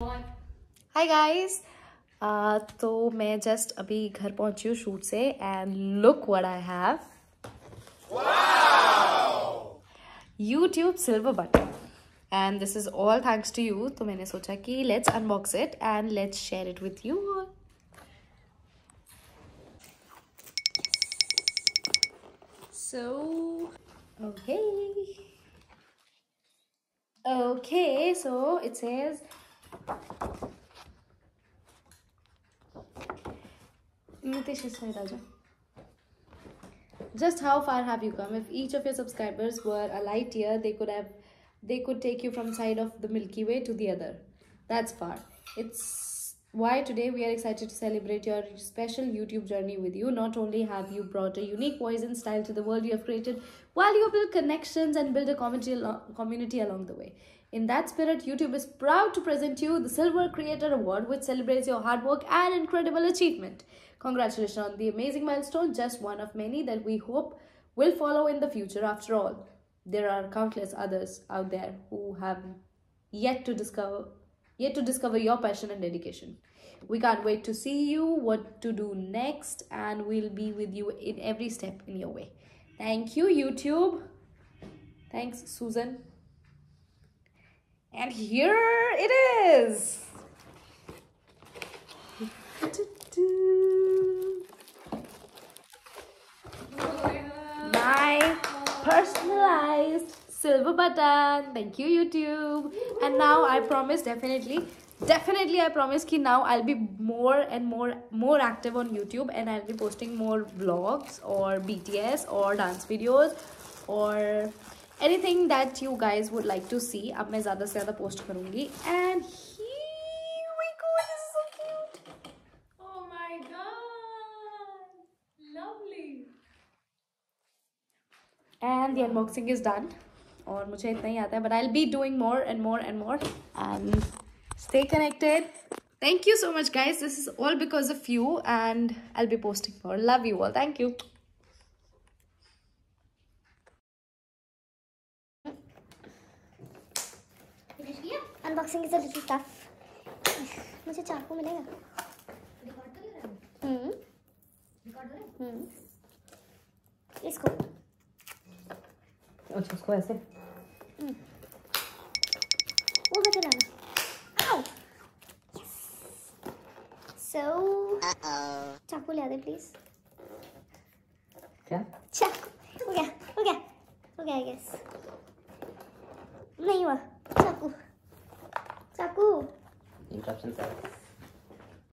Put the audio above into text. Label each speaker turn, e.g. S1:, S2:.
S1: Hi guys uh, तो मैं just अभी घर पहुँची हूँ शूट से and look what I have YouTube silver button and this is all thanks to you तो मैंने सोचा कि let's unbox it and let's share it with you all so okay. Okay so it says Ismail Raja. Just how far have you come? If each of your subscribers were a light year, they could have they could take you from side of the Milky Way to the other. That's far. It's why today we are excited to celebrate your special YouTube journey with you. Not only have you brought a unique voice and style to the world you have created, while you build connections and build a community, community along the way. In that spirit, YouTube is proud to present you the Silver Creator Award, which celebrates your hard work and incredible achievement. Congratulations on the amazing milestone, just one of many that we hope will follow in the future. After all, there are countless others out there who have yet to discover yet to discover your passion and dedication. We can't wait to see you, what to do next, and we'll be with you in every step in your way. Thank you, YouTube. Thanks, Susan. And here it is. My personalized silver button thank you youtube. And now i promise definitely definitely i promise ki now i'll be more and more more active on youtube and i'll be posting more vlogs or bts or dance videos or anything that you guys would like to see. Ab main zyada se zyada post karungi. And here we go. This is so cute.
S2: Oh my god. Lovely.
S1: And the unboxing is done. और मुझे इतना ही आता है but I be doing more and more and more and stay connected thank you so much guys this is all because of you and I be posting more love you all thank you
S3: unboxing is a little tough मुझे चाकू मिलेगा? हम्म। हम्म।, हम्म। इसको।
S1: अच्छा उसको ऐसे?
S3: वो कैसे लाना आओ सो चाकू ले आ दे प्लीज
S1: क्या
S3: चाकू हो गया हो गया हो गया आई गेस नहीं हुआ चाकू चाकू
S4: इंटरप्शन से